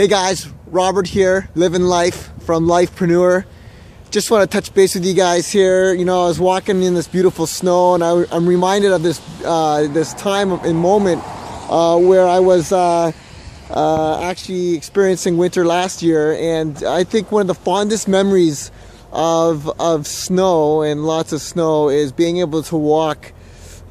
Hey guys, Robert here, living life from Lifepreneur. Just want to touch base with you guys here. You know, I was walking in this beautiful snow, and I, am reminded of this uh, this time and moment uh, where I was uh, uh, actually experiencing winter last year, and I think one of the fondest memories of of snow and lots of snow is being able to walk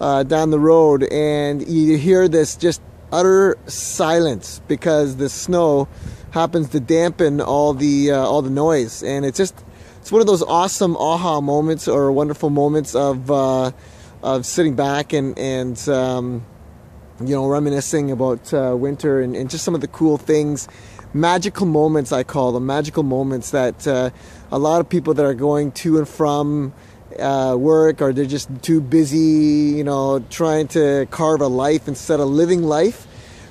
uh, down the road, and you hear this just utter silence because the snow happens to dampen all the uh, all the noise, and it's just it's one of those awesome aha moments or wonderful moments of uh, of sitting back and and um, you know reminiscing about uh, winter and, and, just some of the cool things, magical moments I call them. Magical moments that uh, a lot of people that are going to and from uh, work or they're just too busy, you know, trying to carve a life instead of living life.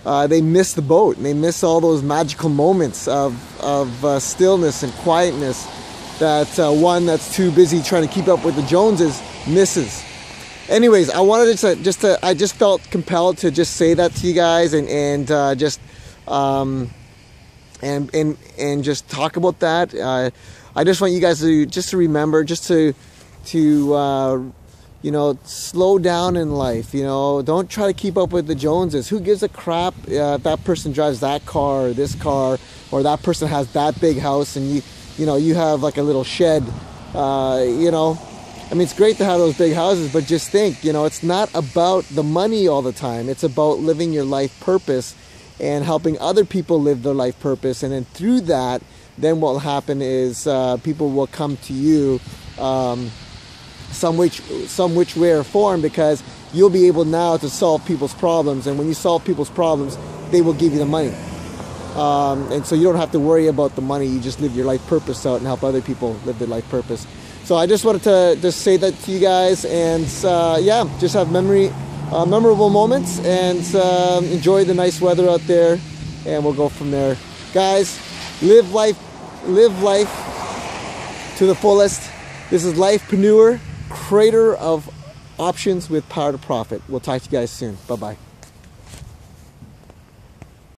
Uh, they miss the boat and they miss all those magical moments of, of uh, stillness and quietness that uh, one that's too busy trying to keep up with the Joneses misses. Anyways, I wanted to just to, I just felt compelled to just say that to you guys and and uh, just um, and and and just talk about that. Uh, I just want you guys to just to remember, just to to uh, you know slow down in life. You know, don't try to keep up with the Joneses. Who gives a crap uh, if that person drives that car or this car or that person has that big house and you you know you have like a little shed. Uh, you know, I mean, it's great to have those big houses, but just think, you know, it's not about the money all the time. It's about living your life purpose and helping other people live their life purpose. And then through that, then what will happen is uh, people will come to you. Um, some which some which way or form because you'll be able now to solve people's problems and when you solve people's problems they will give you the money. Um, and so you don't have to worry about the money you just live your life purpose out and help other people live their life purpose. So i just wanted to just say that to you guys and uh, yeah just have memory uh, memorable moments and um, enjoy the nice weather out there and we'll go from there. Guys live life live life to the fullest. This is Life lifepreneur creator of options with power to profit. We'll talk to you guys soon. Bye bye.